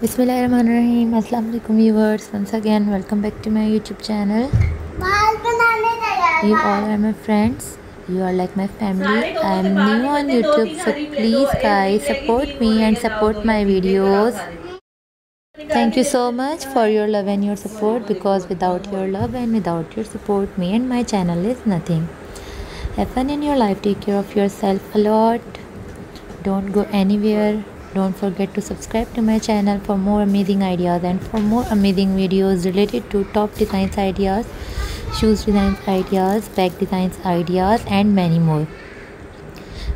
Bismillahirrahmanirrahim. Assalamu alaikum viewers. Once again, welcome back to my YouTube channel. You all are my friends. You are like my family. I am new on YouTube, so please guys support me and support my videos. Thank you so much for your love and your support because without your love and without your support, me and my channel is nothing. Have fun in your life. Take care of yourself a lot. Don't go anywhere don't forget to subscribe to my channel for more amazing ideas and for more amazing videos related to top designs ideas shoes designs ideas bag designs ideas and many more.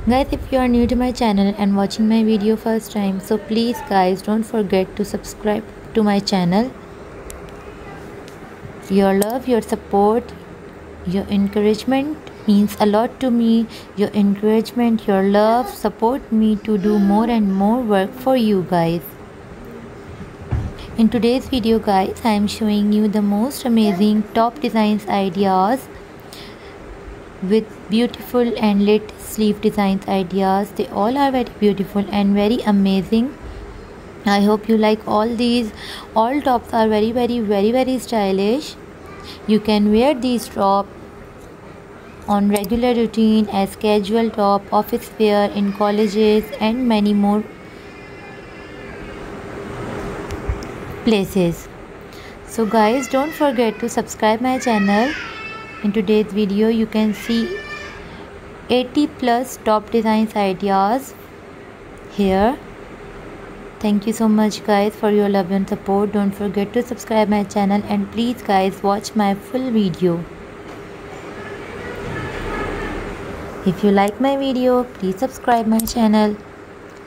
Guys if you are new to my channel and watching my video first time so please guys don't forget to subscribe to my channel. Your love your support your encouragement means a lot to me. Your encouragement, your love support me to do more and more work for you guys. In today's video guys, I am showing you the most amazing top designs ideas with beautiful and lit sleeve designs ideas. They all are very beautiful and very amazing. I hope you like all these. All tops are very very very very stylish. You can wear these tops on regular routine as casual top, office wear in colleges and many more places. So guys don't forget to subscribe my channel. In today's video you can see 80 plus top designs ideas here. Thank you so much guys for your love and support. Don't forget to subscribe my channel and please guys watch my full video. If you like my video, please subscribe my channel,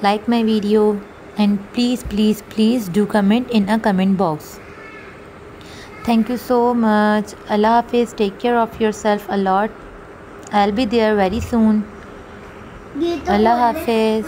like my video and please please please do comment in a comment box. Thank you so much. Allah Hafiz. Take care of yourself a lot. I'll be there very soon. Allah Hafiz.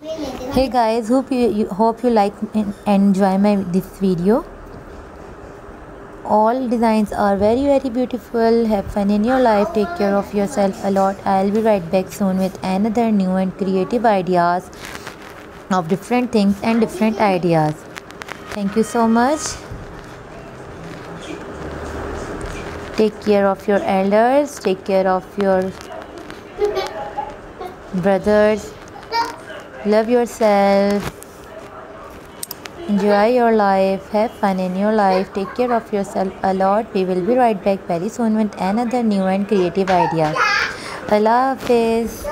Hey guys hope you, you hope you like and enjoy my this video. All designs are very very beautiful. Have fun in your life. Take care of yourself a lot. I'll be right back soon with another new and creative ideas of different things and different ideas. Thank you so much. Take care of your elders. Take care of your brothers love yourself. Enjoy your life. Have fun in your life. Take care of yourself a lot. We will be right back very soon with another new and creative idea. Allah hafiz